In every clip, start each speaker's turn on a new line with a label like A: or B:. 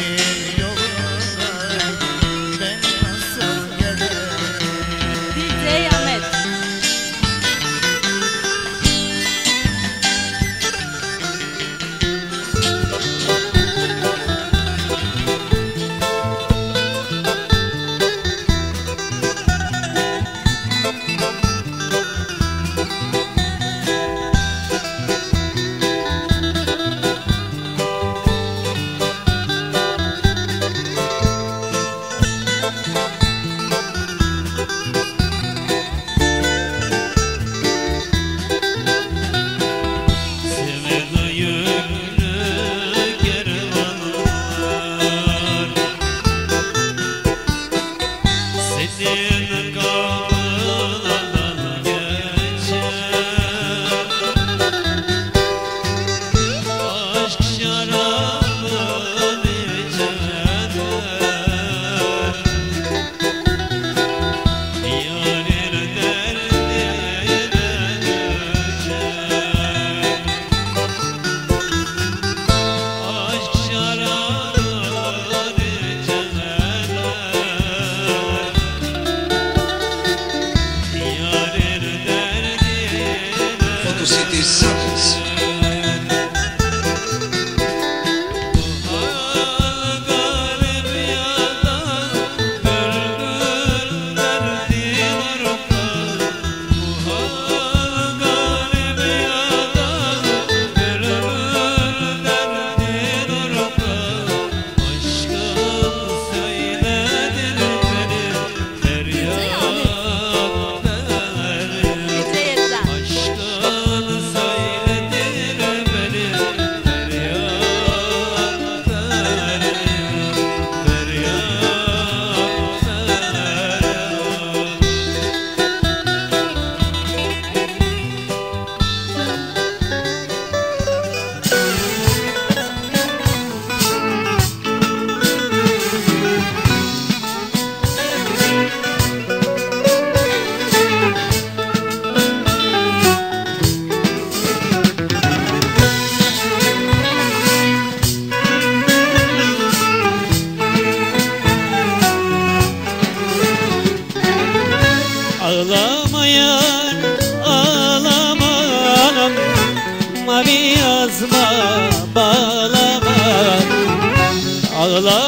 A: yeah.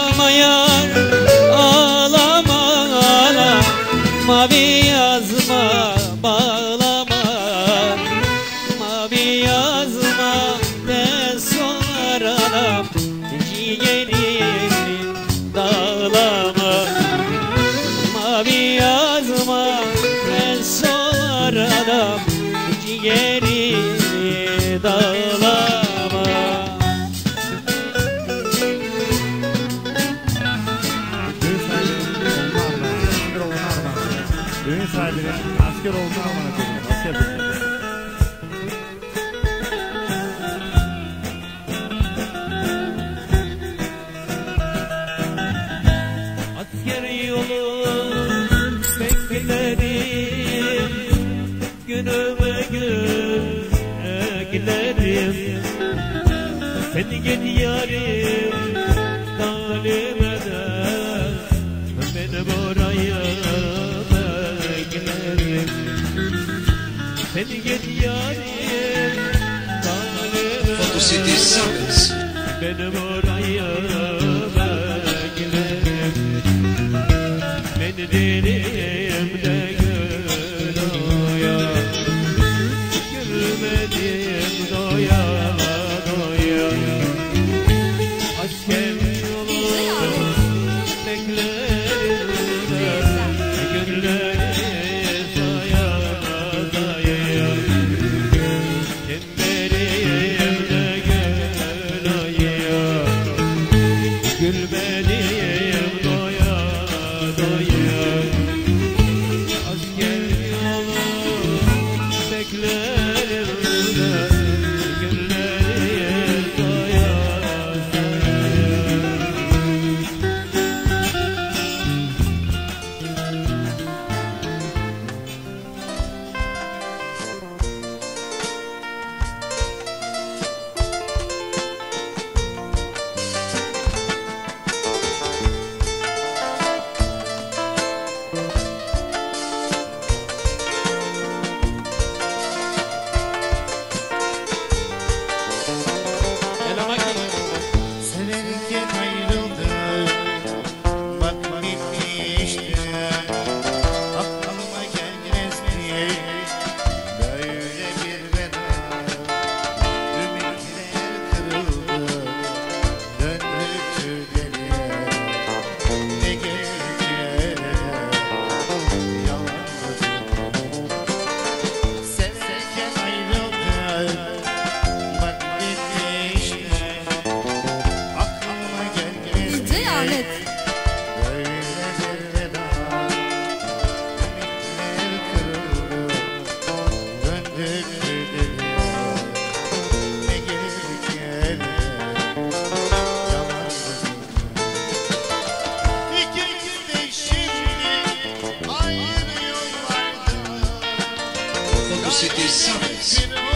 A: Ağlamayan ağlama Mavi yazma bağlama. Mavi yazma ne sorar anam Ciğerimi dağlama. Mavi yazma ne sorar adam Ciğerimi dağlama eklerim Seni git yarim Talim eder Beni buraya beklerim Seni git yarim
B: City Summits.
A: Beni buraya beklerim Beni dilimde yolu bekler société simple.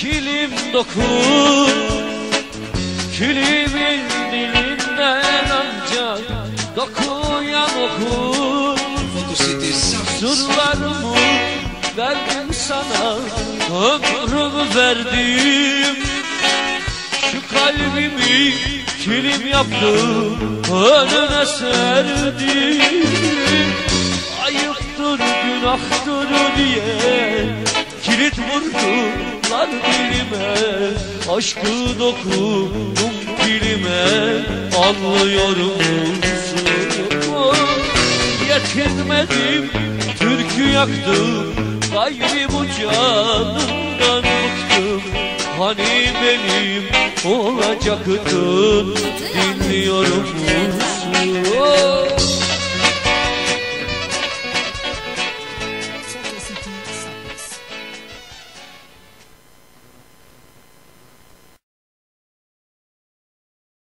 A: Kilim dokun Kilimin dilinden ancak dokuyan okur. Sırlarımı verdim sana Ömrümü verdim Şu kalbimi kilim yaptım Önüne serdim Ayıptır günahtır diye Kilit vurdular dilime Aşkı dokundum dilime Anlıyorum? Yetinmedim türkü yaktım Gayri bu canımdan bıktım Hani benim olacaktın Dinliyorum musun?